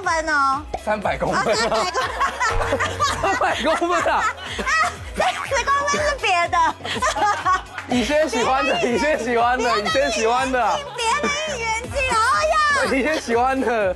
公分哦，三百公分，三百公，三百公分啊！三十公分是别的，你先喜欢的，你先喜欢的，你先喜欢的，别的应援镜，哎呀，你先喜欢的。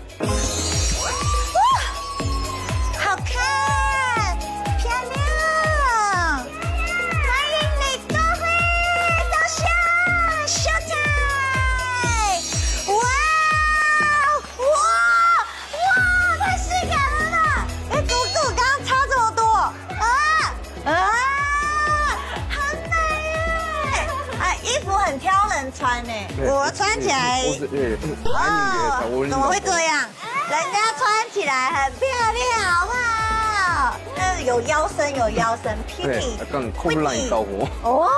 穿呢，我穿起来。哦，怎么会这样？人家穿起来很漂亮，好不好？那有腰身，有腰身，屁对屁，，更酷烂到我。哦，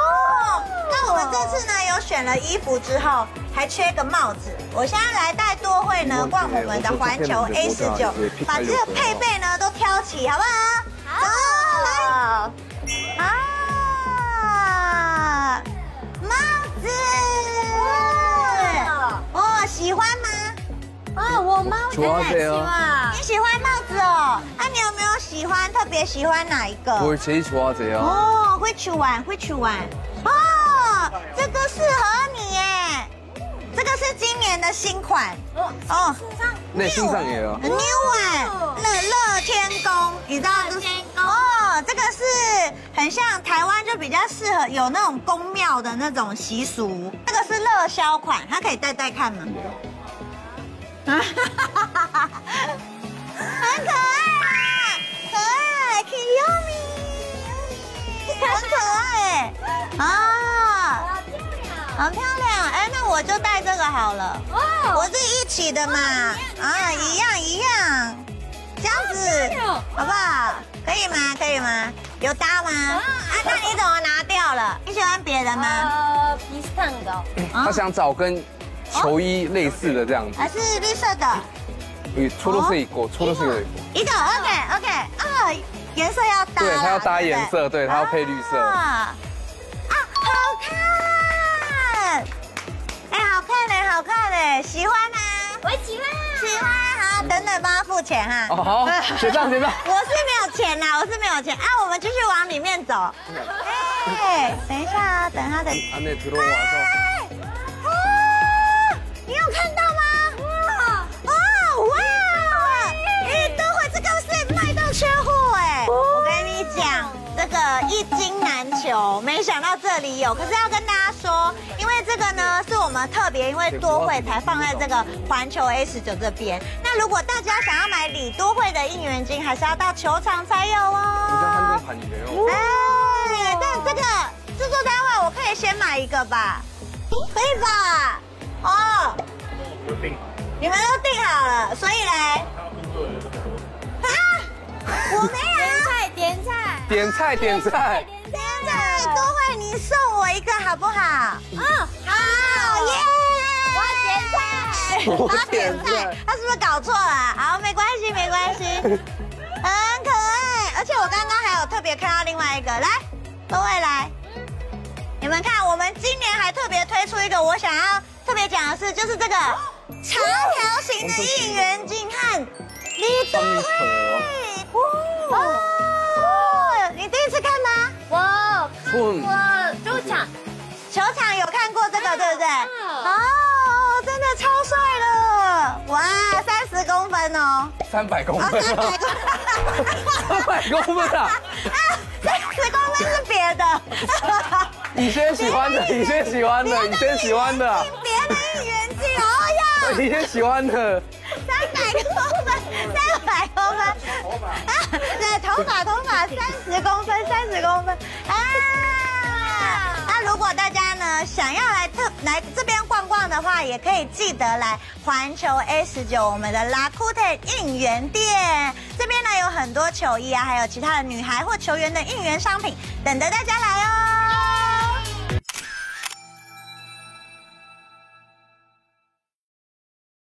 那我们这次呢有选了衣服之后，还缺个帽子。我现在来带多惠呢逛我们的环球 A 十九，把这个配备呢都挑起，好不好？好，主要这样。你喜欢帽子哦？那，你有没有喜欢特别喜欢哪一个？我是主要这样。哦，会去玩，会去玩。哦，这个适合你耶。这个是今年的新款。哦哦，那新上也有。New one，乐乐天宫，你知道吗？这个是很像台湾，就比较适合有那种宫庙的那种习俗。这个是热销款，它可以戴戴看吗？啊哈哈哈哈哈很可爱啊可爱 kiyomi 很可爱哦好漂亮好漂亮哎那我就戴这个好了哦我是一起的嘛啊一样一样这样子好不好可以吗可以吗有搭吗啊那你怎么拿掉了你喜欢别的吗呃皮斯坦的他想找跟球衣类似的这样子，还是绿色的。与出都是一个，出都是一个。一个 OK OK 啊，颜色要搭。对，它要搭颜色，对，它要配绿色。啊，好看！哎，好看嘞，好看嘞，喜欢吗？我喜欢。喜欢好，等等帮他付钱哈。哦，好，结账结账。我是没有钱呐，我是没有钱。哎，我们继续往里面走。哎，等一下啊，等他等。啊，那。你有看到吗？哇哇哇哎都会这个是卖到缺货哎。我跟你讲这个一金难求没想到这里有可是要跟大家说因为这个呢是我们特别因为多会才放在这个环球 s 九这边。那如果大家想要买李多会的应援金还是要到球场才有哦。哎但这个制作单位我可以先买一个吧。可以吧？哦，你们都定好了，所以嘞，啊，我没有。菜点菜。点菜点菜，点菜多会，你送我一个好不好？嗯，好耶！我要点菜。我他点菜，他是不是搞错了？好，没关系，没关系，很可爱。而且我刚刚还有特别看到另外一个，来，各位来，你们看，我们今年还特别推出一个，我想要特别讲的是，就是这个长条形的应援镜和李多惠。哦，你第一次看吗？我손我就场，球场有看过这个，对不对？嗯哦，真的超帅的！哇，三十公分哦，三百公啊，分三百啊，公分，三百公分啊！啊，三十公分是别的，你先喜欢的，你先喜欢的，你先喜欢的，的应援镜，哦呀，你先喜欢的。三百公分，三百公分，啊，对，头发头发三十公分，三十公分，啊，那如果大家呢想要来特来这边逛逛的话，也可以记得来环球 A 十九我们的拉库特应援店，这边呢有很多球衣啊，还有其他的女孩或球员的应援商品，等着大家来哦